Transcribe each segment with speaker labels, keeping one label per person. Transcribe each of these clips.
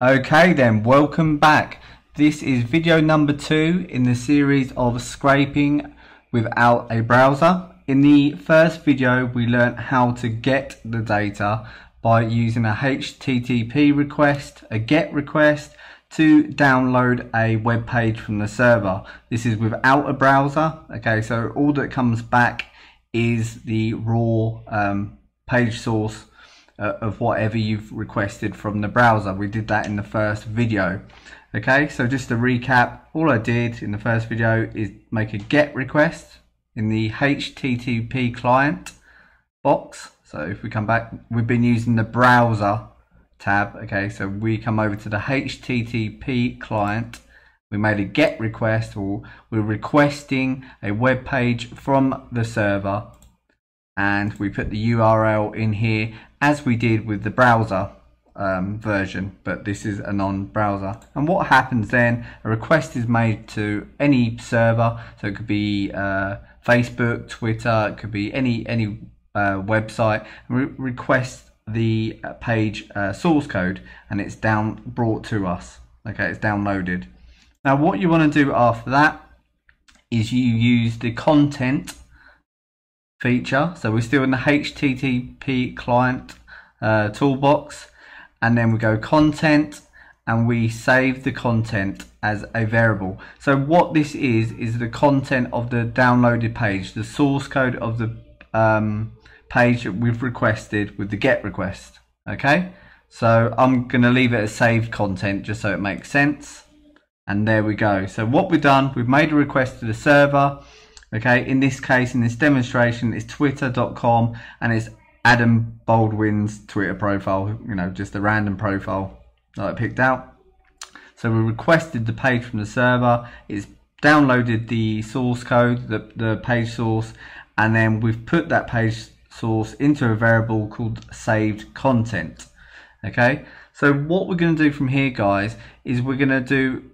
Speaker 1: Okay then, welcome back. This is video number two in the series of scraping without a browser. In the first video, we learned how to get the data by using a HTTP request, a GET request, to download a web page from the server. This is without a browser. Okay, so all that comes back is the raw um, page source uh, of whatever you've requested from the browser. We did that in the first video. Okay, so just to recap, all I did in the first video is make a GET request in the HTTP client box. So if we come back, we've been using the browser tab. Okay, so we come over to the HTTP client. We made a GET request, or we're requesting a web page from the server and we put the URL in here as we did with the browser um, version but this is a non-browser. And what happens then? A request is made to any server. So it could be uh, Facebook Twitter it could be any any uh, website re request the uh, page uh, source code and it's down brought to us. Okay it's downloaded. Now what you want to do after that is you use the content feature. So we're still in the HTTP client uh, toolbox and then we go content and we save the content as a variable. So what this is, is the content of the downloaded page, the source code of the um, page that we've requested with the GET request. Okay, so I'm going to leave it as saved content just so it makes sense. And there we go. So what we've done, we've made a request to the server Okay, in this case, in this demonstration, it's twitter.com and it's Adam Baldwin's Twitter profile, you know, just a random profile that I picked out. So we requested the page from the server, it's downloaded the source code, the, the page source, and then we've put that page source into a variable called saved content. Okay, so what we're going to do from here, guys, is we're going to do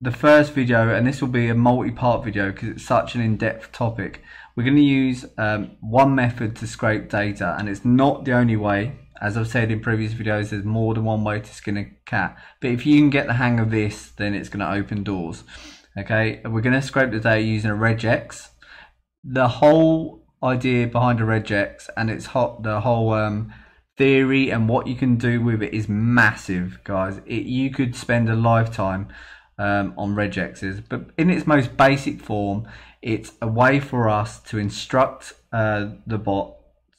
Speaker 1: the first video, and this will be a multi-part video because it's such an in-depth topic, we're going to use um, one method to scrape data, and it's not the only way. As I've said in previous videos, there's more than one way to skin a cat. But if you can get the hang of this, then it's going to open doors. Okay, we're going to scrape the data using a regex. The whole idea behind a regex and it's hot, the whole um, theory and what you can do with it is massive, guys. It, you could spend a lifetime um, on regexes. But in its most basic form, it's a way for us to instruct uh, the bot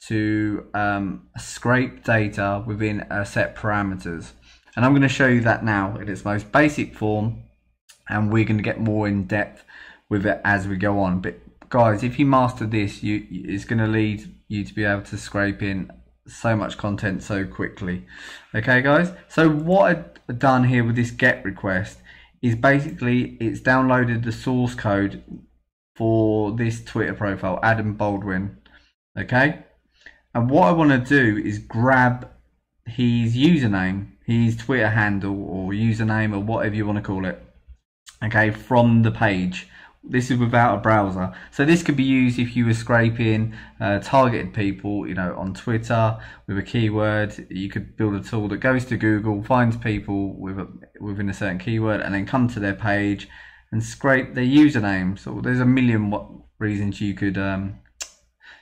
Speaker 1: to um, scrape data within a set parameters. And I'm going to show you that now in its most basic form and we're going to get more in depth with it as we go on. But guys, if you master this, you it's going to lead you to be able to scrape in so much content so quickly. Okay guys, so what I've done here with this get request is basically it's downloaded the source code for this Twitter profile, Adam Baldwin. Okay? And what I want to do is grab his username, his Twitter handle or username or whatever you want to call it, okay, from the page. This is without a browser. So this could be used if you were scraping uh, targeted people, you know, on Twitter with a keyword. You could build a tool that goes to Google, finds people with a, within a certain keyword, and then come to their page and scrape their username. So there's a million reasons you could um,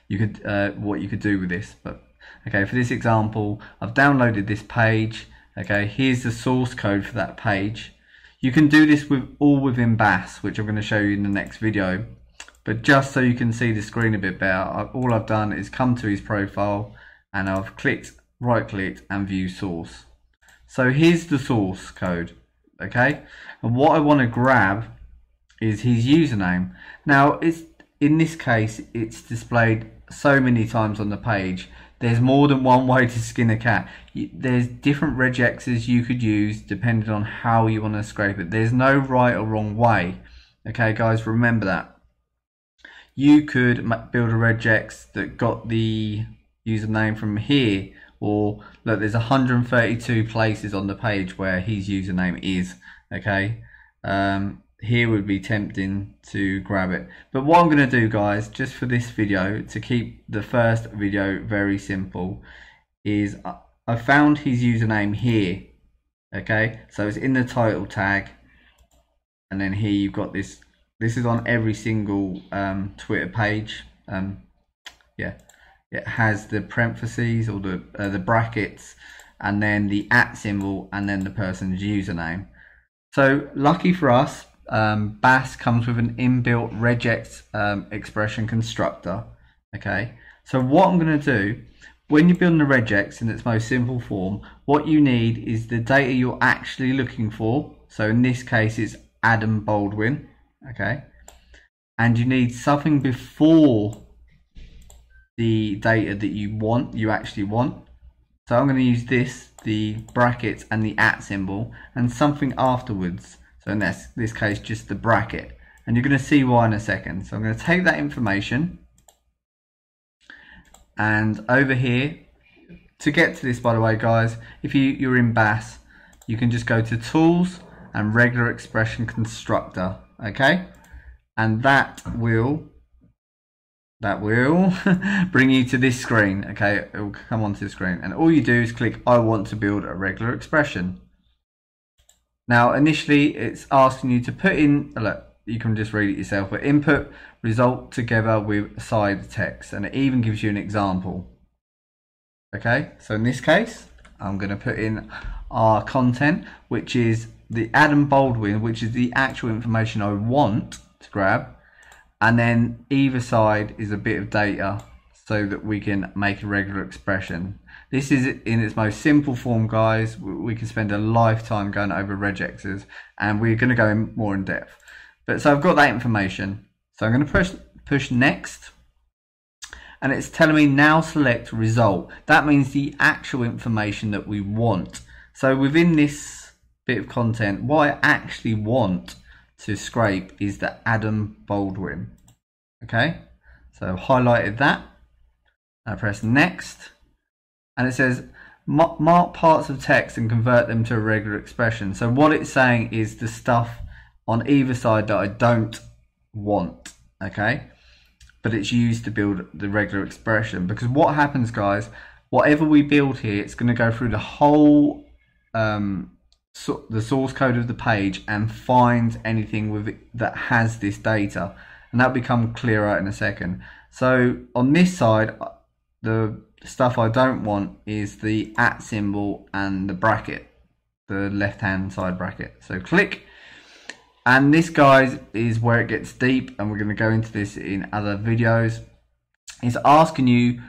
Speaker 1: you could uh, what you could do with this. But okay, for this example, I've downloaded this page. Okay, here's the source code for that page. You can do this with all within BAS, which I'm going to show you in the next video. But just so you can see the screen a bit better, all I've done is come to his profile and I've clicked, right clicked and view source. So here's the source code, okay? And what I want to grab is his username. Now, it's in this case, it's displayed so many times on the page there's more than one way to skin a cat. There's different regexes you could use depending on how you want to scrape it. There's no right or wrong way. Okay, guys, remember that. You could build a regex that got the username from here, or look, there's 132 places on the page where his username is. Okay, um, here would be tempting to grab it. But what I'm going to do guys, just for this video, to keep the first video very simple, is I found his username here. Okay, so it's in the title tag, and then here you've got this. This is on every single um, Twitter page. Um, yeah, it has the parentheses or the uh, the brackets, and then the at symbol, and then the person's username. So lucky for us, um, BAS comes with an inbuilt regex um, expression constructor. Okay, so what I'm going to do when you're building a regex in its most simple form, what you need is the data you're actually looking for. So in this case, it's Adam Baldwin. Okay, and you need something before the data that you want, you actually want. So I'm going to use this, the brackets and the at symbol, and something afterwards. So in this, this case, just the bracket. And you're going to see why in a second. So I'm going to take that information, and over here, to get to this, by the way, guys, if you, you're in BAS, you can just go to Tools and Regular Expression Constructor, okay? And that will that will bring you to this screen okay it will come onto the screen and all you do is click I want to build a regular expression now initially it's asking you to put in uh, look you can just read it yourself but input result together with side text and it even gives you an example okay so in this case I'm going to put in our content which is the Adam Baldwin which is the actual information I want to grab and then either side is a bit of data so that we can make a regular expression. This is in its most simple form, guys. We can spend a lifetime going over regexes and we're going to go in more in depth. But so I've got that information. So I'm going to push, push next and it's telling me now select result. That means the actual information that we want. So within this bit of content, what I actually want to scrape is the Adam Baldwin. Okay, so highlighted that. I press next and it says mark parts of text and convert them to a regular expression. So what it's saying is the stuff on either side that I don't want. Okay, but it's used to build the regular expression because what happens guys whatever we build here it's going to go through the whole um, so the source code of the page and find anything with it that has this data and that'll become clearer in a second so on this side uh, the stuff I don't want is the at symbol and the bracket the left hand side bracket. So click. And this guys is where it gets deep and we're going to go into this in other videos. It's asking you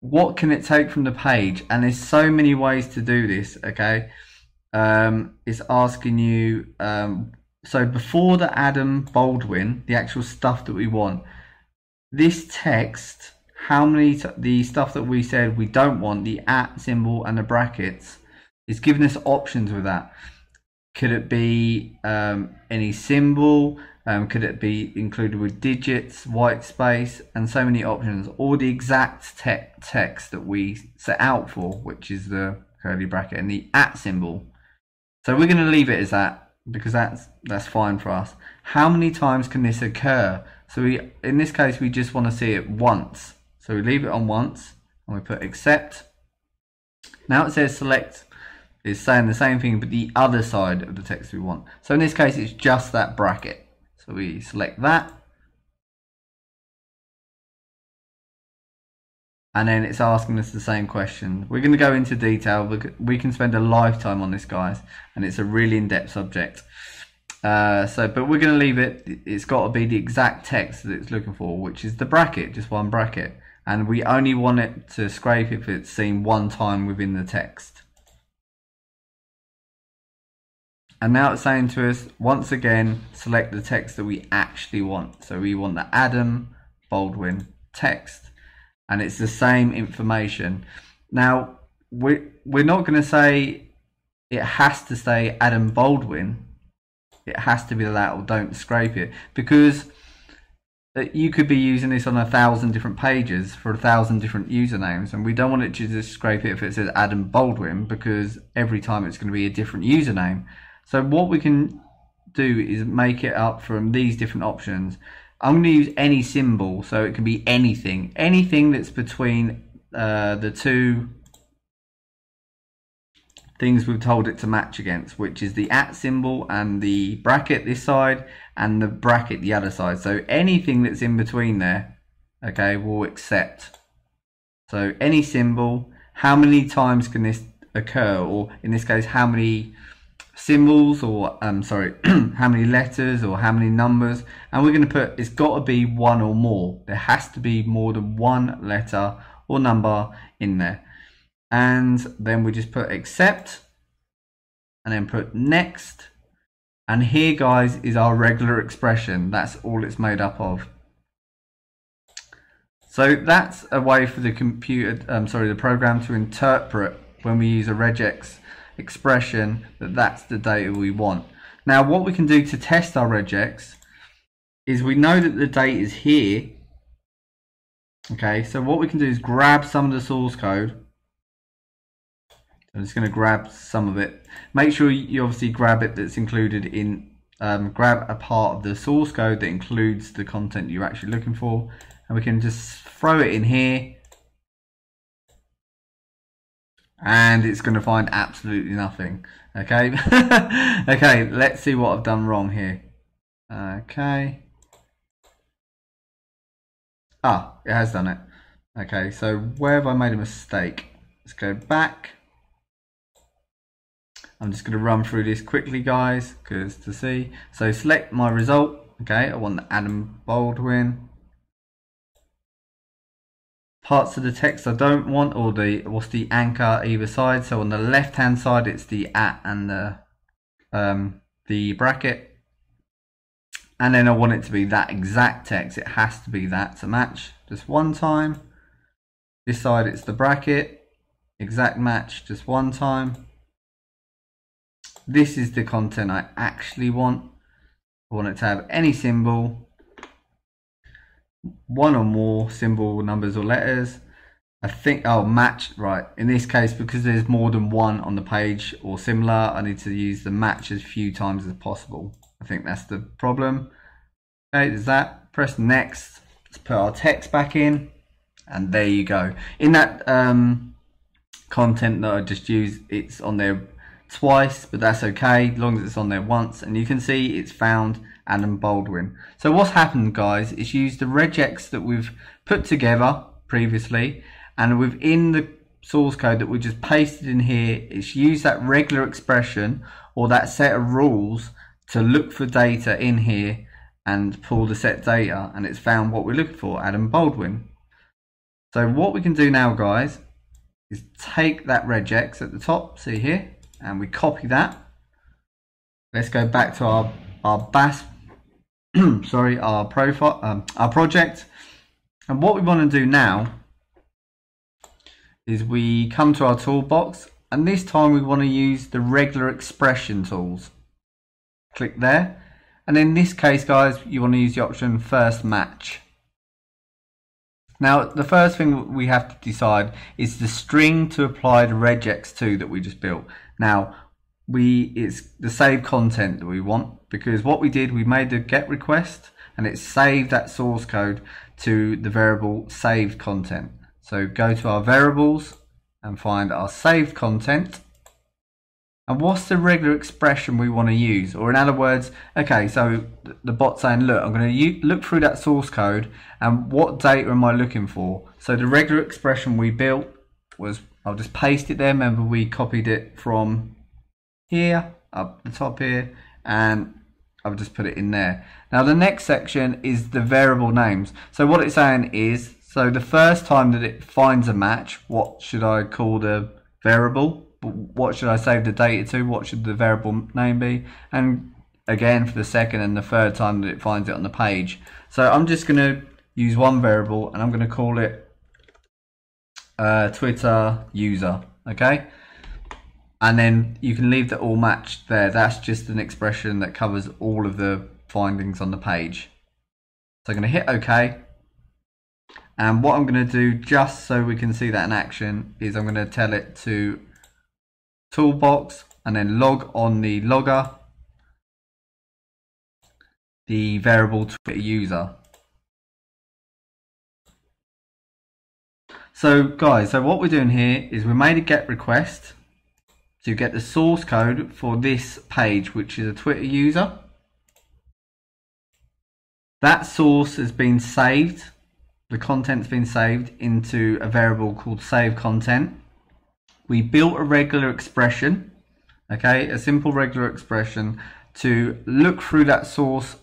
Speaker 1: what can it take from the page? And there's so many ways to do this okay? Um, it's asking you. Um, so before the Adam Baldwin, the actual stuff that we want, this text, how many the stuff that we said we don't want, the at symbol and the brackets, is giving us options with that. Could it be um, any symbol? Um, could it be included with digits, white space, and so many options, or the exact te text that we set out for, which is the curly bracket and the at symbol. So we're going to leave it as that because that's that's fine for us. How many times can this occur? So we in this case we just want to see it once. So we leave it on once and we put accept. Now it says select is saying the same thing but the other side of the text we want. So in this case it's just that bracket. So we select that and then it's asking us the same question. We're going to go into detail. We can spend a lifetime on this, guys, and it's a really in-depth subject. Uh, so, but we're going to leave it. It's got to be the exact text that it's looking for, which is the bracket, just one bracket, and we only want it to scrape if it's seen one time within the text. And now it's saying to us, once again, select the text that we actually want. So we want the Adam Baldwin text and it's the same information. Now, we're, we're not going to say it has to say Adam Baldwin. It has to be that or don't scrape it because you could be using this on a thousand different pages for a thousand different usernames and we don't want it to just scrape it if it says Adam Baldwin because every time it's going to be a different username. So what we can do is make it up from these different options I'm going to use any symbol, so it can be anything. Anything that's between uh, the two things we've told it to match against, which is the at symbol and the bracket this side and the bracket the other side. So anything that's in between there, okay, we'll accept. So any symbol, how many times can this occur? Or in this case, how many symbols or um sorry how many letters or how many numbers and we're going to put it's got to be one or more there has to be more than one letter or number in there and then we just put accept and then put next. And here guys is our regular expression. That's all it's made up of. So that's a way for the computer um, sorry the program to interpret when we use a regex expression that that's the data we want. Now what we can do to test our regex is we know that the date is here. Okay so what we can do is grab some of the source code I'm just going to grab some of it. Make sure you obviously grab it that's included in, um, grab a part of the source code that includes the content you're actually looking for. And we can just throw it in here. And it's going to find absolutely nothing. Okay. okay, let's see what I've done wrong here. Okay. Ah, it has done it. Okay, so where have I made a mistake? Let's go back. I'm just going to run through this quickly guys because to see. So select my result okay? I want the Adam Baldwin. Parts of the text I don't want or the what's the anchor either side? So on the left hand side it's the at and the um, the bracket. And then I want it to be that exact text. It has to be that to match. Just one time. This side it's the bracket. Exact match just one time this is the content I actually want. I want it to have any symbol, one or more symbol numbers or letters. I think, oh, match, right. In this case, because there's more than one on the page or similar, I need to use the match as few times as possible. I think that's the problem. Okay, there's that. Press next. Let's put our text back in. And there you go. In that um, content that I just used, it's on there twice, but that's okay, as long as it's on there once. And you can see it's found Adam Baldwin. So what's happened, guys, is used the regex that we've put together previously, and within the source code that we just pasted in here, it's used that regular expression or that set of rules to look for data in here and pull the set data, and it's found what we're looking for, Adam Baldwin. So what we can do now, guys, is take that regex at the top, see here, and we copy that. Let's go back to our our BAS, sorry, our profile, um, our project. And what we want to do now is we come to our toolbox and this time we want to use the regular expression tools. Click there. And in this case, guys, you want to use the option first match. Now, the first thing we have to decide is the string to apply the regex to that we just built. Now, we it's the save content that we want because what we did, we made the get request and it saved that source code to the variable saved content. So go to our variables and find our saved content. And what's the regular expression we want to use? Or in other words, okay, so the bot saying, look, I'm going to look through that source code and what data am I looking for? So the regular expression we built was I'll just paste it there. Remember we copied it from here up the top here and I've just put it in there. Now the next section is the variable names. So what it's saying is, so the first time that it finds a match, what should I call the variable? What should I save the data to? What should the variable name be? And again for the second and the third time that it finds it on the page. So I'm just going to use one variable and I'm going to call it uh, Twitter user, okay? And then you can leave the all matched there. That's just an expression that covers all of the findings on the page. So I'm going to hit OK. And what I'm going to do, just so we can see that in action, is I'm going to tell it to toolbox and then log on the logger the variable Twitter user. So guys, so what we're doing here is we made a get request to get the source code for this page, which is a Twitter user. That source has been saved, the content's been saved into a variable called save content. We built a regular expression, okay, a simple regular expression to look through that source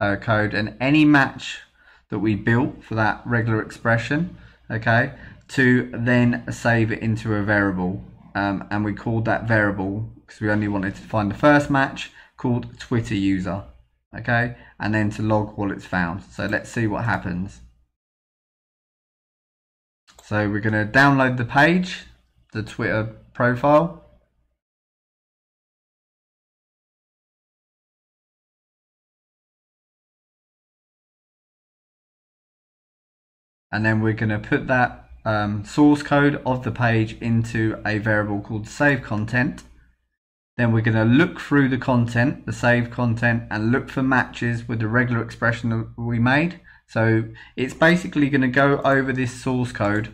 Speaker 1: uh, code and any match that we built for that regular expression, okay, to then save it into a variable. Um, and we called that variable because we only wanted to find the first match called Twitter user, okay, and then to log what it's found. So let's see what happens. So we're going to download the page, the Twitter profile. And then we're going to put that um, source code of the page into a variable called save content. Then we're going to look through the content, the save content, and look for matches with the regular expression that we made. So it's basically going to go over this source code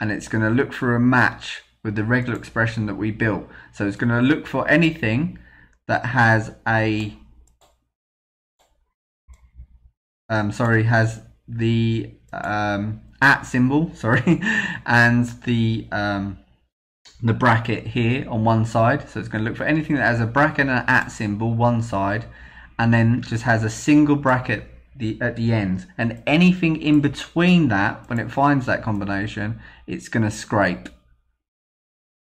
Speaker 1: and it's going to look for a match with the regular expression that we built. So it's going to look for anything that has a um, sorry has the um, at symbol sorry and the um, the bracket here on one side. So it's going to look for anything that has a bracket and an at symbol one side and then just has a single bracket the at the end. And anything in between that when it finds that combination it's going to scrape.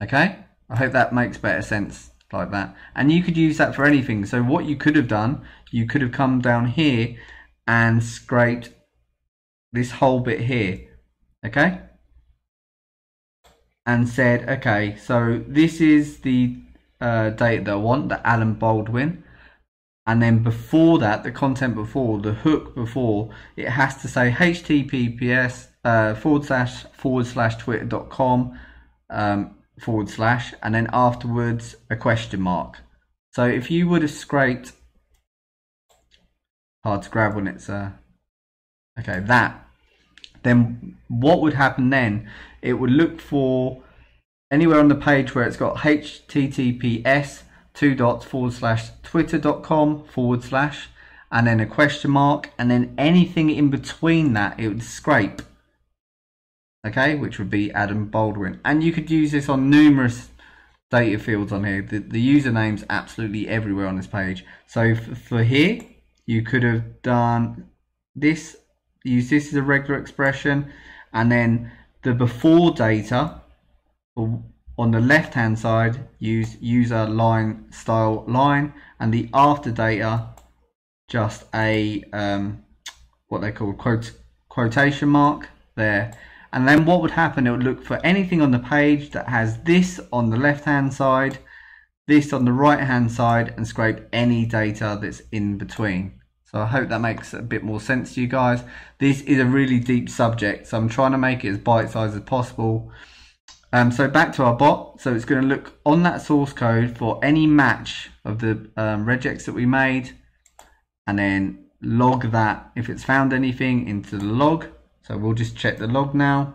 Speaker 1: Okay? I hope that makes better sense like that. And you could use that for anything. So what you could have done you could have come down here and scraped this whole bit here okay? And said okay so this is the uh, date that I want the Alan Baldwin. And then before that the content before the hook before it has to say https uh, forward slash forward slash twitter.com um, forward slash and then afterwards a question mark. So if you would have scraped hard to grab when it's uh okay that. Then what would happen then? It would look for anywhere on the page where it's got https two dots forward slash twitter.com forward slash and then a question mark and then anything in between that it would scrape. Okay which would be Adam Baldwin. And you could use this on numerous data fields on here. The, the username's absolutely everywhere on this page. So for here you could have done this use this as a regular expression. And then the before data on the left hand side use user line style line. And the after data just a um, what they call quote quotation mark there. And then what would happen it would look for anything on the page that has this on the left hand side this on the right hand side and scrape any data that's in between so I hope that makes a bit more sense to you guys this is a really deep subject so I'm trying to make it as bite-sized as possible um, so back to our bot. So it's going to look on that source code for any match of the um, regex that we made and then log that if it's found anything into the log. So we'll just check the log now.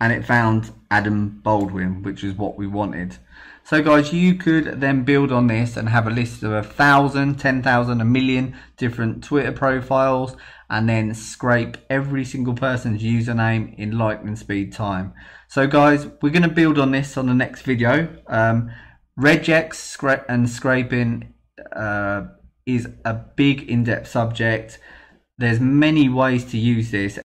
Speaker 1: And it found Adam Baldwin, which is what we wanted. So guys, you could then build on this and have a list of a thousand, ten thousand, a million different Twitter profiles and then scrape every single person's username in lightning speed time. So guys, we're going to build on this on the next video. Um, regex scra and scraping uh, is a big in-depth subject. There's many ways to use this